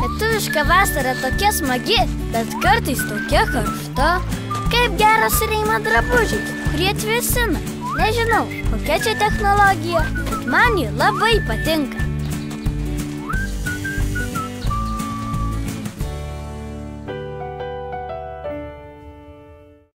Lietuviška vasara tokia smagi, bet kartais tokia karšta. Kaip geras sureima drabužiai, kurie atvėsina. Nežinau, kokia čia technologija, bet man ji labai patinka.